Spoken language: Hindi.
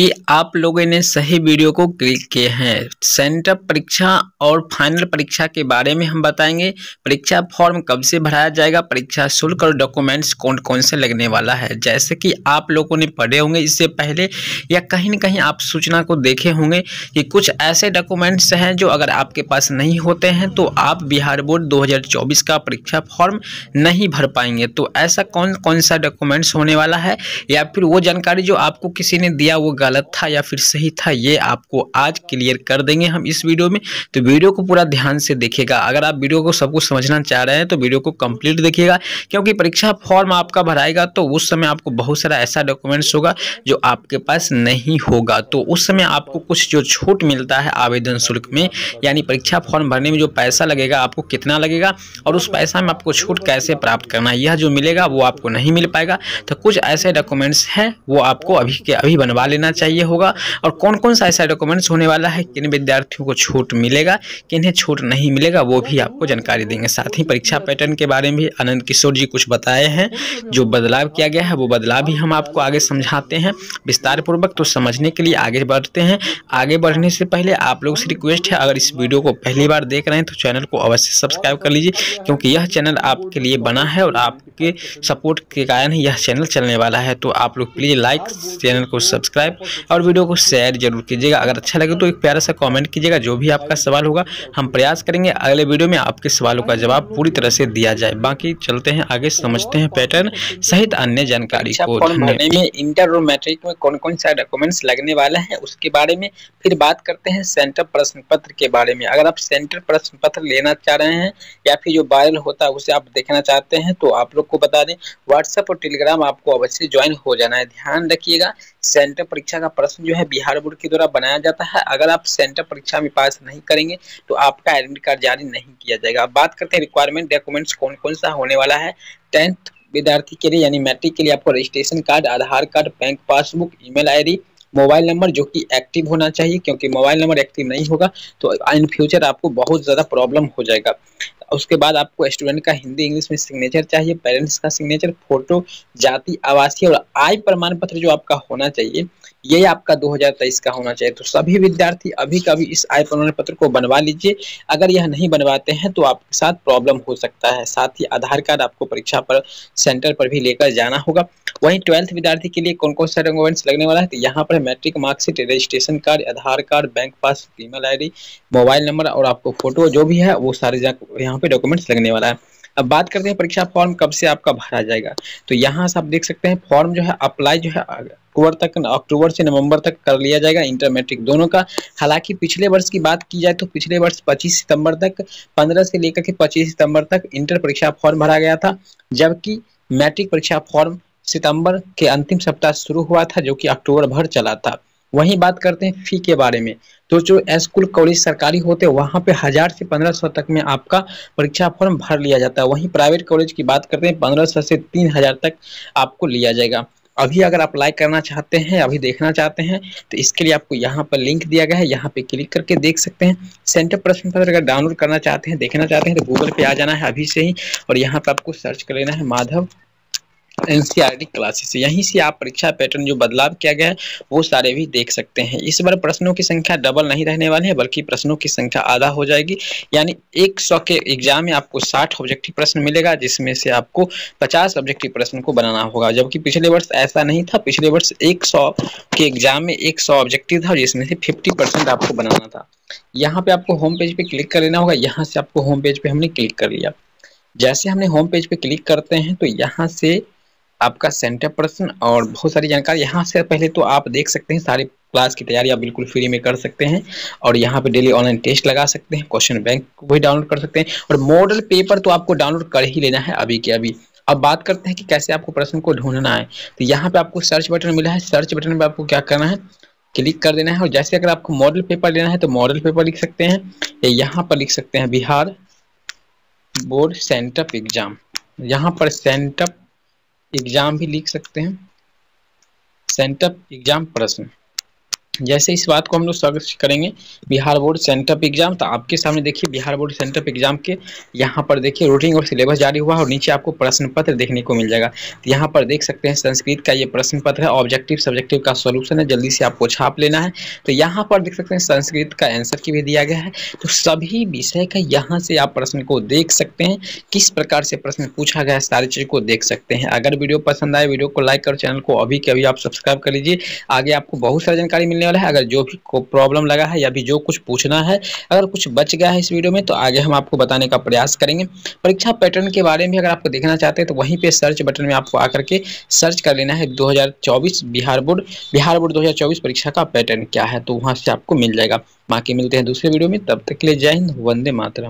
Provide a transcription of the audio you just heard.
कि आप लोगों ने सही वीडियो को क्लिक किए हैं। सेंटर परीक्षा और फाइनल परीक्षा के बारे में हम बताएँगे। परीक्षा फॉर्म कब से भराया जाएगा? परीक्षा शुल्क और डॉक्यूमेंट्स कौन कौन से लगने वाला है? जैसे कि आप लोगों ने पढ़े होंगे, इससे पहले या कहीं ना कहीं आप सूचना को देखे होंगे कि कुछ ऐसे डॉक्यूमेंट्स हैं जो अगर आपके पास नहीं होते हैं तो आप बिहार बोर्ड दो हज़ार चौबीस का परीक्षा फॉर्म नहीं भर पाएँगे। तो ऐसा कौन कौन सा डॉक्यूमेंट्स होने वाला है? या फिर वो जानकारी जो आपको किसी ने दिया वो गलत था या फिर सही था, ये आपको आज क्लियर कर देंगे हम इस वीडियो में। तो वीडियो को पूरा ध्यान से देखिएगा। अगर आप वीडियो को सब कुछ समझना चाह रहे हैं तो वीडियो को कंप्लीट देखिएगा, क्योंकि परीक्षा फॉर्म आपका भराएगा तो उस समय आपको बहुत सारा ऐसा डॉक्यूमेंट्स होगा जो आपके पास नहीं होगा। तो उस समय आपको कुछ जो छूट मिलता है आवेदन शुल्क में, यानी परीक्षा फॉर्म भरने में जो पैसा लगेगा, आपको कितना लगेगा और उस पैसा में आपको छूट कैसे प्राप्त करना है, यह जो मिलेगा वो आपको नहीं मिल पाएगा। तो कुछ ऐसे डॉक्यूमेंट्स हैं, वो आपको अभी के अभी बनवा लेना चाहिए होगा और कौन कौन सा ऐसा डॉक्यूमेंट्स होने वाला है किन विद्यार्थियों को छूट मिलेगा, किन्हें छूट नहीं मिलेगा, वो भी आपको जानकारी देंगे। साथ ही परीक्षा पैटर्न के बारे में भी आनंद किशोर जी कुछ बताए हैं। जो बदलाव किया गया है, वो बदलाव भी हम आपको आगे समझाते हैं। विस्तार पूर्वक तो समझने के लिए आगे बढ़ते हैं। आगे बढ़ने से पहले आप लोग से रिक्वेस्ट है, अगर इस वीडियो को पहली बार देख रहे हैं तो चैनल को अवश्य सब्सक्राइब कर लीजिए, क्योंकि यह चैनल आपके लिए बना है और आपके सपोर्ट के कारण ही यह चैनल चलने वाला है। तो आप लोग प्लीज़ लाइक चैनल को सब्सक्राइब और वीडियो को शेयर ज़रूर कीजिएगा। अगर अच्छा लगे तो एक प्यारा सा कमेंट कीजिएगा जो भी आपका सवाल होगा हम प्रयास करेंगे अगले वीडियो में आपके सवालों का जवाब पूरी तरह से दिया जाए। बाकी चलते हैं आगे समझते हैं पैटर्न सहित अन्य जानकारी को। भरने में इंटर और मैट्रिक में कौन कौन सा डॉक्यूमेंट्स लगने वाले हैं उसके बारे में फिर बात करते हैं सेंटर प्रश्न पत्र के बारे में। अगर आप सेंटर प्रश्न पत्र लेना चाह रहे हैं या फिर जो वायरल होता है उसे आप देखना चाहते हैं तो आप लोग को बता दें। व्हाट्सएप और टेलीग्राम आपको अवश्य ज्वाइन हो जाना है। ध्यान रखिएगा सेंटर परीक्षा का प्रश्न जो है बिहार बोर्ड के द्वारा बनाया जाता है। अगर आप सेंटर परीक्षा में पास नहीं करेंगे तो आपका एडमिट कार्ड जारी नहीं किया जाएगा। अब बात करते हैं रिक्वायरमेंट डॉक्यूमेंट्स कौन कौन सा होने वाला है। टेंथ विद्यार्थी के लिए, यानी मैट्रिक के लिए आपको registration card Aadhaar card bank passbook email ID mobile number जो कि एक्टिव होना चाहिए, क्योंकि मोबाइल नंबर एक्टिव नहीं होगा तो इन फ्यूचर आपको बहुत ज़्यादा प्रॉब्लम हो जाएगा। उसके बाद आपको स्टूडेंट का हिंदी, इंग्लिश में सिग्नेचर चाहिए, पेरेंट्स का सिग्नेचर, फ़ोटो, जाति, आवासीय और आय प्रमाण पत्र जो आपका होना चाहिए, ये आपका 2023 का होना चाहिए। तो सभी विद्यार्थी अभी कभी इस आय प्रमाण पत्र को बनवा लीजिए। अगर यह नहीं बनवाते हैं तो आपके साथ प्रॉब्लम हो सकता है। साथ ही आधार कार्ड आपको परीक्षा पर, सेंटर पर भी लेकर जाना होगा। वहीं ट्वेल्थ विद्यार्थी के लिए कौन कौन सा डॉक्यूमेंट्स लगने वाला है? तो यहाँ पर matric marksheet registration card Aadhaar card bank pass email ID mobile number और आपको फ़ोटो जो भी है, वो सारे यहाँ पे डॉक्यूमेंट्स लगने वाला है। अब बात करते हैं परीक्षा फॉर्म कब से आपका भरा जाएगा। तो यहाँ से आप देख सकते हैं फॉर्म जो है अप्लाई जो है अक्टूबर तक, अक्टूबर से नवंबर तक कर लिया जाएगा इंटर मैट्रिक दोनों का। हालाँकि पिछले वर्ष की बात की जाए तो पिछले वर्ष 25 सितंबर तक 15 से लेकर के 25 सितंबर तक इंटर परीक्षा फॉर्म भरा गया था, जबकि मैट्रिक परीक्षा फॉर्म सितंबर के अंतिम सप्ताह शुरू हुआ था, जो कि अक्टूबर भर चला था। वहीं बात करते हैं फ़ी के बारे में। तो जो स्कूल कॉलेज सरकारी होते हैं, वहाँ पे हज़ार से पंद्रह सौ तक में आपका परीक्षा फॉर्म भर लिया जाता है। वहीं प्राइवेट कॉलेज की बात करते हैं, पंद्रह सौ से तीन हज़ार तक आपको लिया जाएगा। अभी अगर लाइक करना चाहते हैं, अभी देखना चाहते हैं तो इसके लिए आपको यहाँ पर लिंक दिया गया है। यहाँ पे क्लिक करके देख सकते हैं। सेंटर प्रश्न पत्र अगर डाउनलोड करना चाहते हैं, देखना चाहते हैं तो गूगल पे आ जाना है अभी से ही, और यहाँ पर आपको सर्च कर लेना है माधव एनसीईआरटी क्लासेस यहीं से आप परीक्षा पैटर्न जो बदलाव किया गया है वो सारे भी देख सकते हैं। इस बार प्रश्नों की संख्या डबल नहीं रहने वाले हैं, बल्कि प्रश्नों की संख्या आधा हो जाएगी। यानी 100 के एग्ज़ाम में आपको 60 ऑब्जेक्टिव प्रश्न मिलेगा, जिसमें से आपको 50 ऑब्जेक्टिव प्रश्न को बनाना होगा। जबकि पिछले वर्ष ऐसा नहीं था। पिछले वर्ष एक सौ के एग्ज़ाम में एक सौ ऑब्जेक्टिव था, जिसमें से फिफ्टी परसेंट आपको बनाना था। यहाँ पे आपको होम पेज पे क्लिक कर लेना होगा। यहाँ से आपको होम पेज पे हमने क्लिक कर लिया। जैसे हमने होम पेज पे क्लिक करते हैं तो यहाँ से आपका सेंटर प्रश्न और बहुत सारी जानकारी यहाँ से पहले तो आप देख सकते हैं, सारी क्लास की तैयारी आप बिल्कुल फ्री में कर सकते हैं और यहाँ पे डेली ऑनलाइन टेस्ट लगा सकते हैं क्वेश्चन बैंक को भी डाउनलोड कर सकते हैं और मॉडल पेपर तो आपको डाउनलोड कर ही लेना है अभी के अभी। अब बात करते हैं कि कैसे आपको प्रश्न को ढूंढना है। तो यहाँ पे आपको सर्च बटन मिला है सर्च बटन पे आपको क्या करना है? क्लिक कर देना है और जैसे अगर आपको मॉडल पेपर लेना है तो मॉडल पेपर लिख सकते हैं। यहाँ पर लिख सकते हैं बिहार बोर्ड सेंटअप एग्ज़ाम यहाँ पर सेंटअप एग्ज़ाम भी लिख सकते हैं। सेंटअप एग्ज़ाम प्रश्न। जैसे इस बात को हम लोग स्वागत करेंगे बिहार बोर्ड सेंटर एग्ज़ाम। तो आपके सामने देखिए बिहार बोर्ड सेंटर एग्ज़ाम के यहाँ पर देखिए रूटिंग और सिलेबस जारी हुआ है और नीचे आपको प्रश्न पत्र देखने को मिल जाएगा। तो यहाँ पर देख सकते हैं संस्कृत का ये प्रश्न पत्र है ऑब्जेक्टिव सब्जेक्टिव का सोल्यूशन है। जल्दी से आपको छाप लेना है। तो यहाँ पर देख सकते हैं संस्कृत का आंसर की भी दिया गया है। तो सभी विषय का यहाँ से आप प्रश्न को देख सकते हैं। किस प्रकार से प्रश्न पूछा गया है, सारी चीज़ को देख सकते हैं। अगर वीडियो पसंद आए, वीडियो को लाइक और चैनल को अभी के अभी आप सब्सक्राइब कर लीजिए। आगे आपको बहुत सारी जानकारी मिलने वाला है, अगर जो भी को प्रॉब्लम लगा है या भी जो कुछ पूछना है, अगर कुछ बच गया है इस वीडियो में तो आगे हम आपको बताने का प्रयास करेंगे। परीक्षा पैटर्न के बारे में अगर आपको देखना चाहते हैं तो वहीं पे सर्च बटन में आपको आकर के सर्च कर लेना है 2024 बिहार बोर्ड। बिहार बोर्ड 2024 परीक्षा का पैटर्न क्या है तो वहाँ से आपको मिल जाएगा। बाकी मिलते हैं दूसरे वीडियो में, तब तक के लिए जय हिंद, वंदे मातरम।